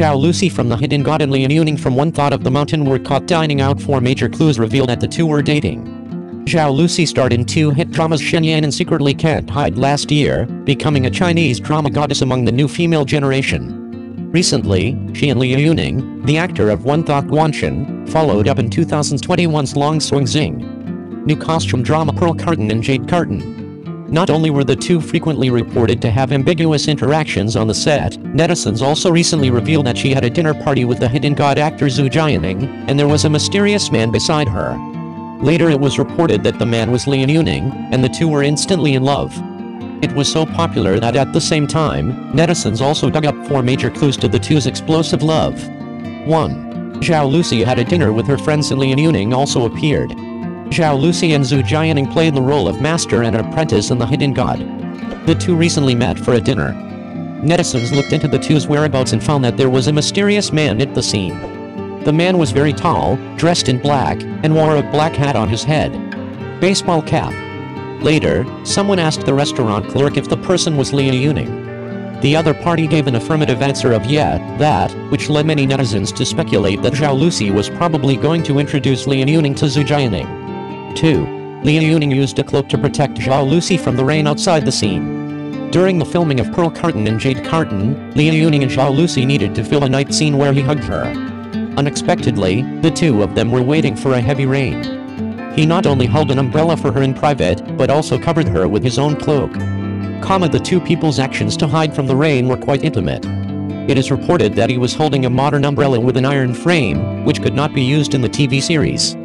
Zhao Lusi from The Hidden God and Liu Yuning from One Thought of the Mountain were caught dining out four major clues revealed that the two were dating. Zhao Lusi starred in two hit dramas Shen Yan and Secretly Can't Hide last year, becoming a Chinese drama goddess among the new female generation. Recently, she and Liu Yuning, the actor of One Thought Guanshan, followed up in 2021's Long Swing Zing. New costume drama Pearl Carton and Jade Carton. Not only were the two frequently reported to have ambiguous interactions on the set, netizens also recently revealed that she had a dinner party with the hidden god actor Zhu Jianing, and there was a mysterious man beside her. Later it was reported that the man was Liu Yuning, and the two were instantly in love. It was so popular that at the same time, netizens also dug up four major clues to the two's explosive love. 1. Zhao Lusi had a dinner with her friends and Liu Yuning also appeared. Zhao Lusi and Zhu Jianing played the role of master and apprentice in The Hidden God. The two recently met for a dinner. Netizens looked into the two's whereabouts and found that there was a mysterious man at the scene. The man was very tall, dressed in black, and wore a black hat on his head. Baseball cap. Later, someone asked the restaurant clerk if the person was Liu Yuning. The other party gave an affirmative answer of yeah, that, which led many netizens to speculate that Zhao Lusi was probably going to introduce Liu Yuning to Zhu Jianing. 2. Liu Yuning used a cloak to protect Zhao Lusi from the rain outside the scene. During the filming of Pearl Carton and Jade Carton, Liu Yuning and Zhao Lusi needed to fill a night scene where he hugged her. Unexpectedly, the two of them were waiting for a heavy rain. He not only held an umbrella for her in private, but also covered her with his own cloak. Comma the two people's actions to hide from the rain were quite intimate. It is reported that he was holding a modern umbrella with an iron frame, which could not be used in the TV series.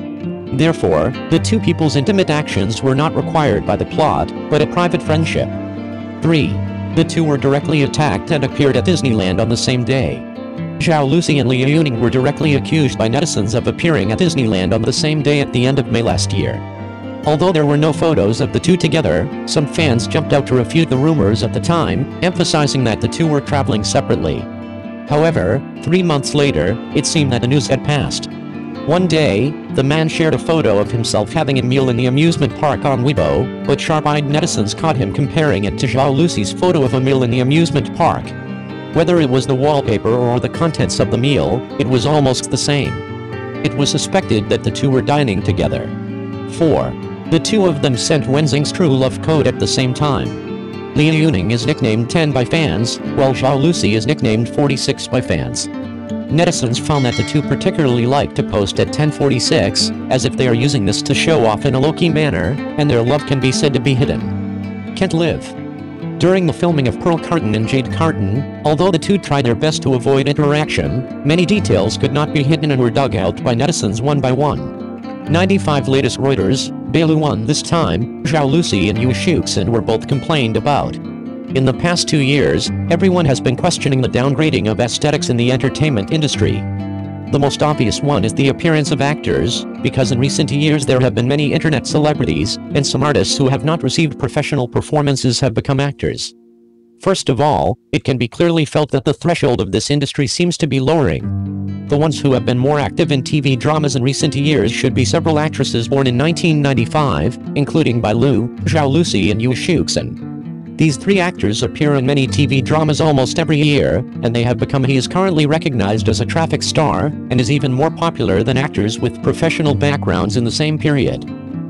Therefore, the two people's intimate actions were not required by the plot, but a private friendship. 3. The two were directly attacked and appeared at Disneyland on the same day. Zhao Lusi and Liu Yuning were directly accused by netizens of appearing at Disneyland on the same day at the end of May last year. Although there were no photos of the two together, some fans jumped out to refute the rumors at the time, emphasizing that the two were traveling separately. However, three months later, it seemed that the news had passed. One day, the man shared a photo of himself having a meal in the amusement park on Weibo, but sharp-eyed netizens caught him comparing it to Zhao Lusi's photo of a meal in the amusement park. Whether it was the wallpaper or the contents of the meal, it was almost the same. It was suspected that the two were dining together. 4. The two of them sent Wenzhing's true love code at the same time. Liu Yuning is nicknamed 10 by fans, while Zhao Lusi is nicknamed 46 by fans. Netizens found that the two particularly like to post at 1046, as if they are using this to show off in a low-key manner, and their love can be said to be hidden. Can't live. During the filming of Pearl Carton and Jade Carton, although the two tried their best to avoid interaction, many details could not be hidden and were dug out by netizens one by one. 95 latest Reuters, Bailu won this time, Zhao Lusi and Yu Shuxin were both complained about. In the past two years, everyone has been questioning the downgrading of aesthetics in the entertainment industry. The most obvious one is the appearance of actors, because in recent years there have been many internet celebrities, and some artists who have not received professional performances have become actors. First of all, it can be clearly felt that the threshold of this industry seems to be lowering. The ones who have been more active in TV dramas in recent years should be several actresses born in 1995, including Bai Lu, Zhao Lusi and Yu Shuxin. These three actors appear in many TV dramas almost every year, and they have become he is currently recognized as a traffic star, and is even more popular than actors with professional backgrounds in the same period.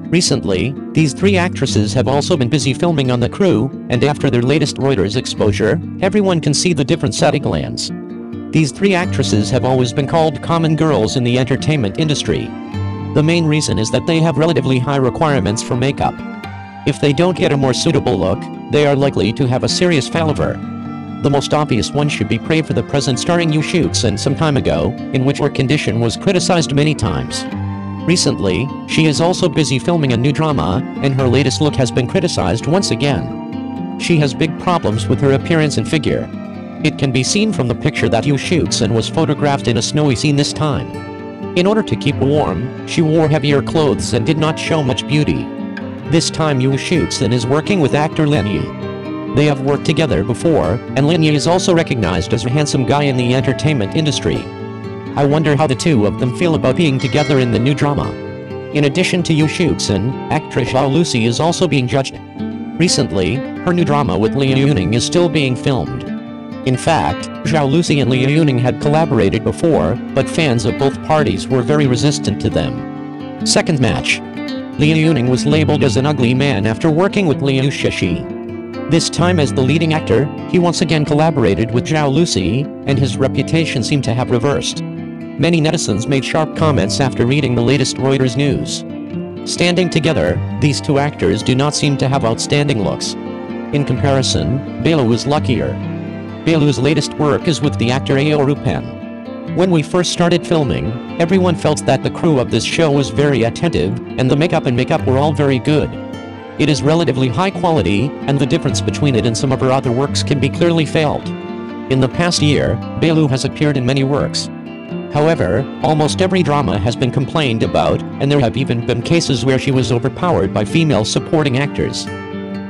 Recently, these three actresses have also been busy filming on The Crew, and after their latest Reuters exposure, everyone can see the difference at a glance. These three actresses have always been called common girls in the entertainment industry. The main reason is that they have relatively high requirements for makeup. If they don't get a more suitable look, they are likely to have a serious falliver. The most obvious one should be Pray for the Present starring Yu Shuxin some time ago, in which her condition was criticized many times. Recently, she is also busy filming a new drama, and her latest look has been criticized once again. She has big problems with her appearance and figure. It can be seen from the picture that Yu Shuxin was photographed in a snowy scene this time. In order to keep warm, she wore heavier clothes and did not show much beauty. This time Yu Shuxin is working with actor Lin Yi. They have worked together before, and Lin Yi is also recognized as a handsome guy in the entertainment industry. I wonder how the two of them feel about being together in the new drama. In addition to Yu Shuxin, actress Zhao Lusi is also being judged. Recently, her new drama with Liu Yuning is still being filmed. In fact, Zhao Lusi and Liu Yuning had collaborated before, but fans of both parties were very resistant to them. Second match. Liu Yuning was labeled as an ugly man after working with Liu Shishi. This time as the leading actor, he once again collaborated with Zhao Lusi, and his reputation seemed to have reversed. Many netizens made sharp comments after reading the latest Reuters news. Standing together, these two actors do not seem to have outstanding looks. In comparison, Bai Lu is luckier. Bai Lu's latest work is with the actor Ao Ruipeng. When we first started filming, everyone felt that the crew of this show was very attentive, and the makeup and makeup were all very good. It is relatively high quality, and the difference between it and some of her other works can be clearly felt. In the past year, Bai Lu has appeared in many works, However, almost every drama has been complained about, and there have even been cases where she was overpowered by female supporting actors.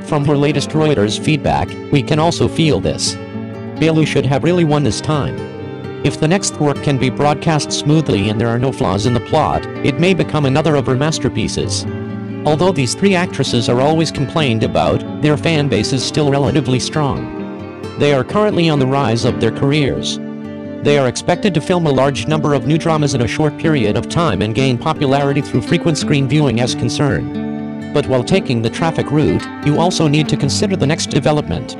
From her latest Reuters feedback, we can also feel this. Bai Lu should have really won this time. If the next work can be broadcast smoothly and there are no flaws in the plot, it may become another of her masterpieces. Although these three actresses are always complained about, their fan base is still relatively strong. They are currently on the rise of their careers. They are expected to film a large number of new dramas in a short period of time and gain popularity through frequent screen viewing as concern. But while taking the traffic route, you also need to consider the next development.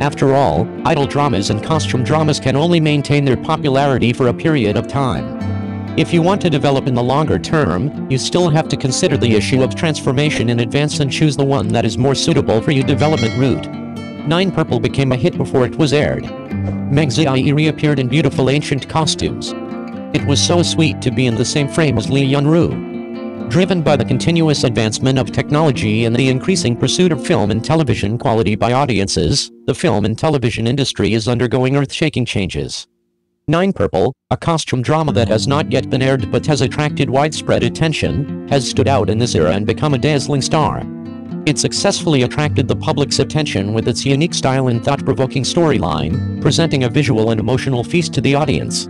After all, idol dramas and costume dramas can only maintain their popularity for a period of time. If you want to develop in the longer term, you still have to consider the issue of transformation in advance and choose the one that is more suitable for your development route. Nine Purple became a hit before it was aired. Meng Ziyi reappeared in beautiful ancient costumes. It was so sweet to be in the same frame as Li Yunrui. Driven by the continuous advancement of technology and the increasing pursuit of film and television quality by audiences, the film and television industry is undergoing earth-shaking changes. Nine Purple, a costume drama that has not yet been aired but has attracted widespread attention, has stood out in this era and become a dazzling star. It successfully attracted the public's attention with its unique style and thought-provoking storyline, presenting a visual and emotional feast to the audience.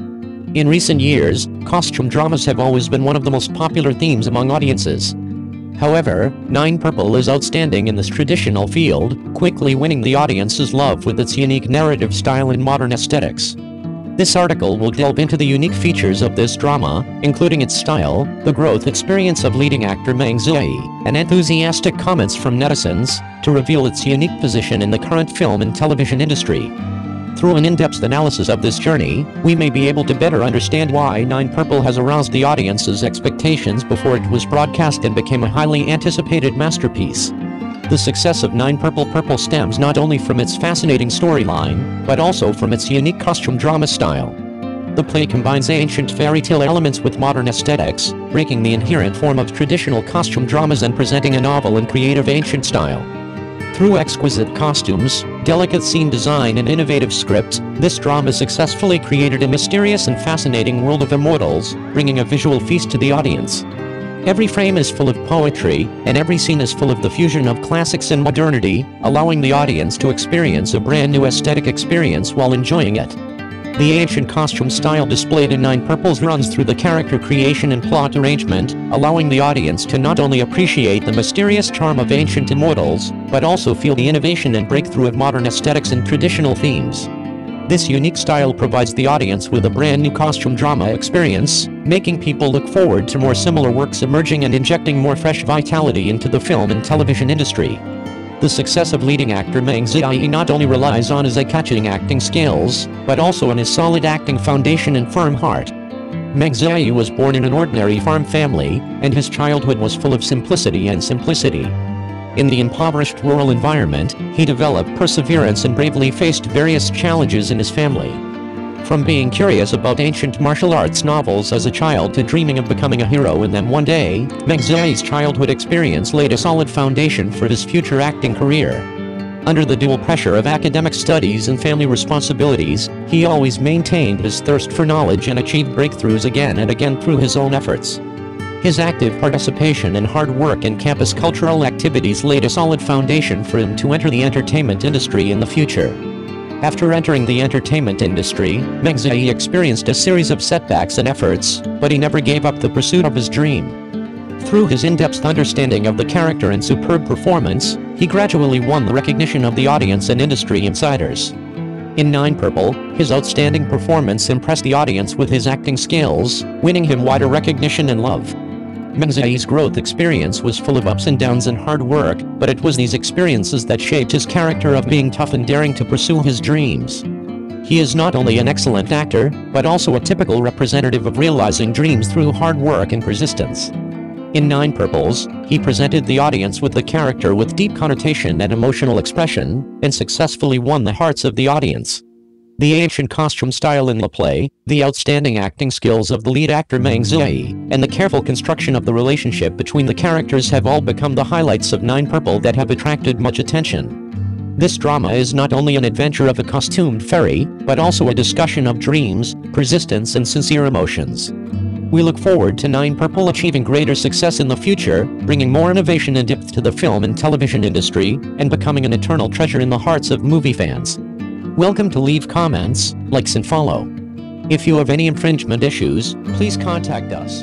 In recent years, costume dramas have always been one of the most popular themes among audiences. However, Nine Purple is outstanding in this traditional field, quickly winning the audience's love with its unique narrative style and modern aesthetics. This article will delve into the unique features of this drama, including its style, the growth experience of leading actor Meng Ziyi, and enthusiastic comments from netizens, to reveal its unique position in the current film and television industry. Through an in-depth analysis of this journey, we may be able to better understand why Nine Purple has aroused the audience's expectations before it was broadcast and became a highly anticipated masterpiece. The success of Nine Purple Purple stems not only from its fascinating storyline, but also from its unique costume drama style. The play combines ancient fairy tale elements with modern aesthetics, breaking the inherent form of traditional costume dramas and presenting a novel and creative ancient style. Through exquisite costumes, delicate scene design and innovative scripts, this drama successfully created a mysterious and fascinating world of immortals, bringing a visual feast to the audience. Every frame is full of poetry, and every scene is full of the fusion of classics and modernity, allowing the audience to experience a brand new aesthetic experience while enjoying it. The ancient costume style displayed in Nine Purples runs through the character creation and plot arrangement, allowing the audience to not only appreciate the mysterious charm of ancient immortals, but also feel the innovation and breakthrough of modern aesthetics and traditional themes. This unique style provides the audience with a brand new costume drama experience, making people look forward to more similar works emerging and injecting more fresh vitality into the film and television industry. The success of leading actor Meng Ziyi not only relies on his eye-catching acting skills, but also on his solid acting foundation and firm heart. Meng Ziyi was born in an ordinary farm family, and his childhood was full of simplicity and simplicity. In the impoverished rural environment, he developed perseverance and bravely faced various challenges in his family. From being curious about ancient martial arts novels as a child to dreaming of becoming a hero in them one day, Meng Ziyi's childhood experience laid a solid foundation for his future acting career. Under the dual pressure of academic studies and family responsibilities, he always maintained his thirst for knowledge and achieved breakthroughs again and again through his own efforts. His active participation and hard work in campus cultural activities laid a solid foundation for him to enter the entertainment industry in the future. After entering the entertainment industry, Meng Ziyi experienced a series of setbacks and efforts, but he never gave up the pursuit of his dream. Through his in-depth understanding of the character and superb performance, he gradually won the recognition of the audience and industry insiders. In Nine Purple, his outstanding performance impressed the audience with his acting skills, winning him wider recognition and love. Meng Ziyi's growth experience was full of ups and downs and hard work, but it was these experiences that shaped his character of being tough and daring to pursue his dreams. He is not only an excellent actor, but also a typical representative of realizing dreams through hard work and persistence. In Nine Purples, he presented the audience with the character with deep connotation and emotional expression, and successfully won the hearts of the audience. The ancient costume style in the play, the outstanding acting skills of the lead actor Meng Ziyi, and the careful construction of the relationship between the characters have all become the highlights of Nine Purple that have attracted much attention. This drama is not only an adventure of a costumed fairy, but also a discussion of dreams, persistence and sincere emotions. We look forward to Nine Purple achieving greater success in the future, bringing more innovation and depth to the film and television industry, and becoming an eternal treasure in the hearts of movie fans. Welcome to leave comments, likes and follow. If you have any infringement issues, please contact us.